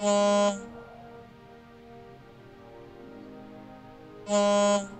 음. 음.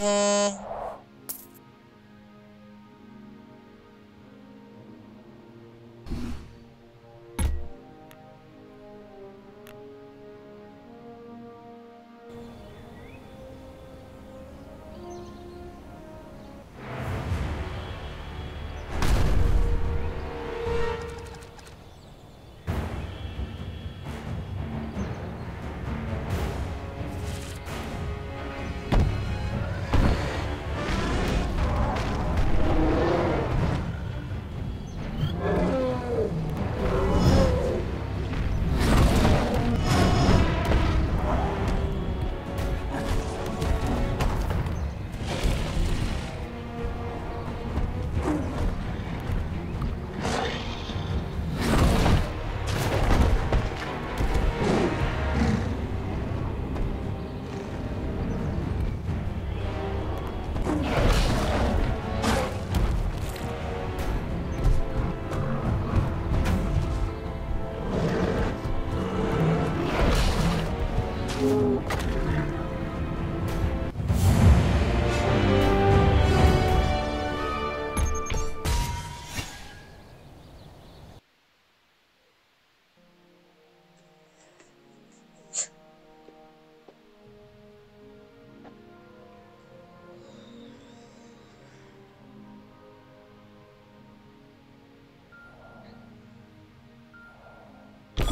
Mm-hmm.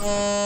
Uh...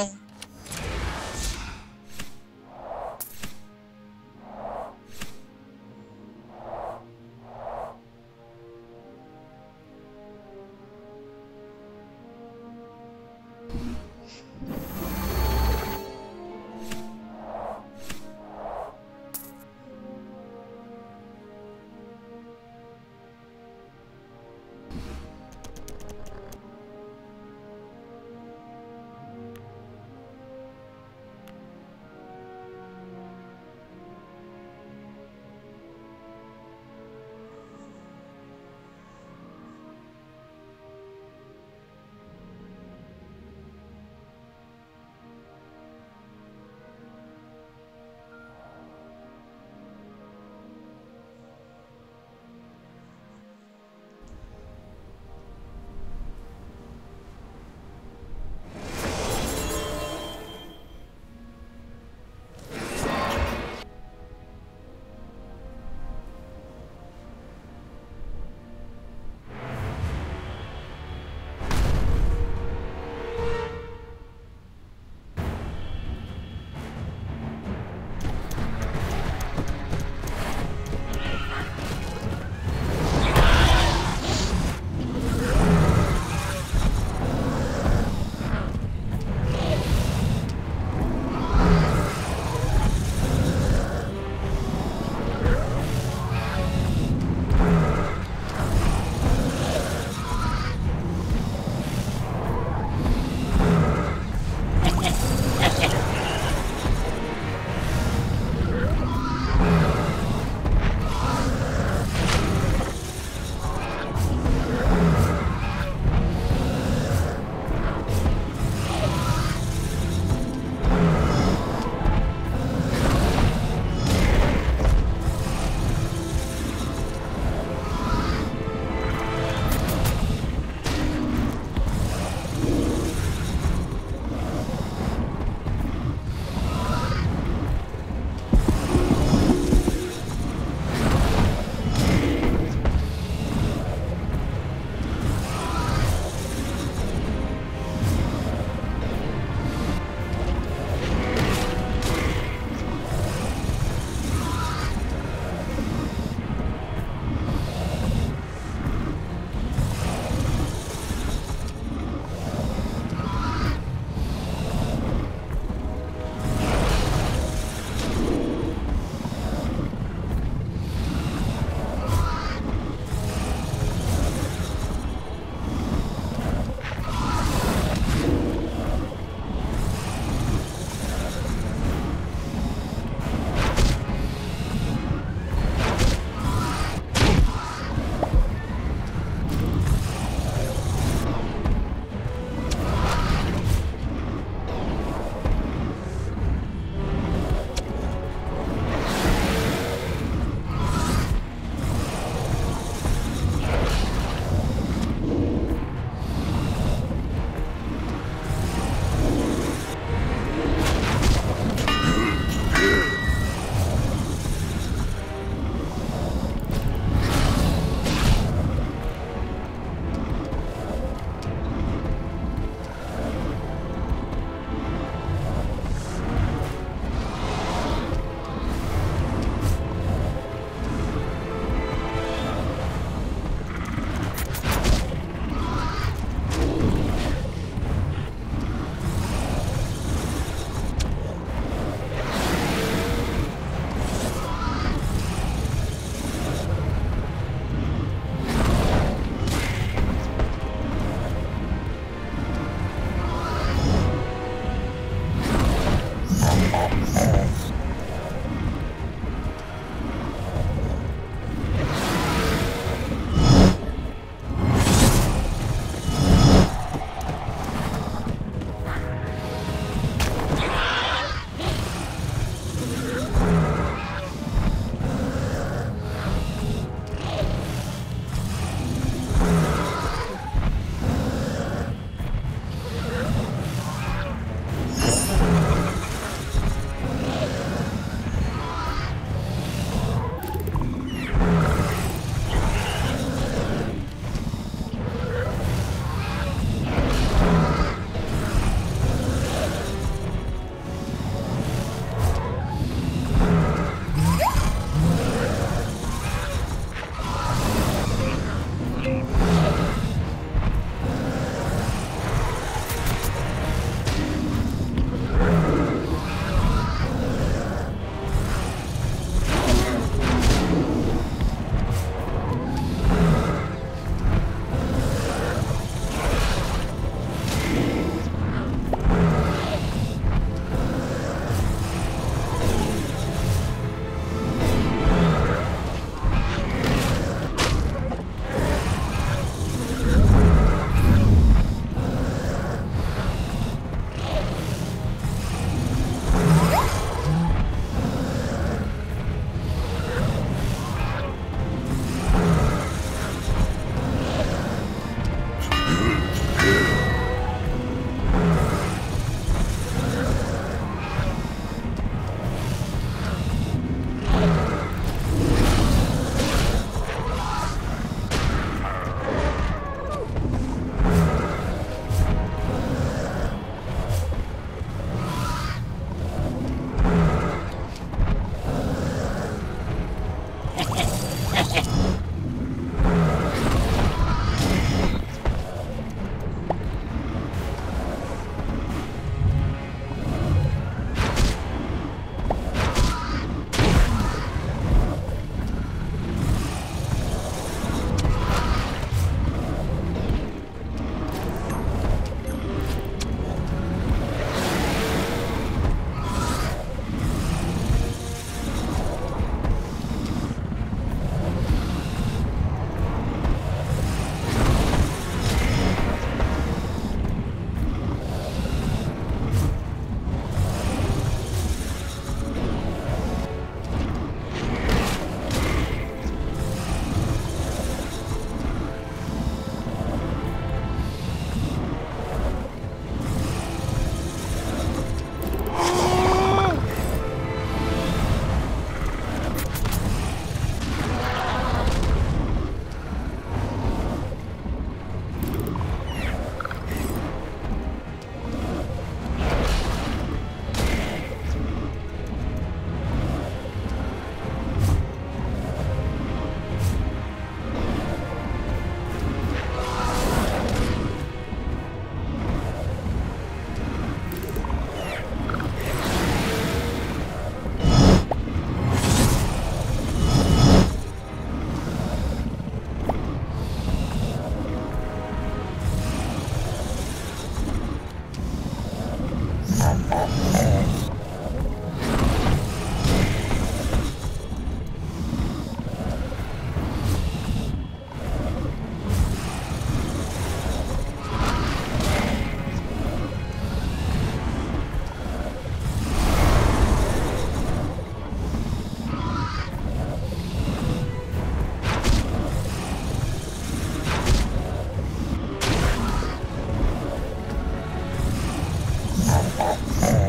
Oh,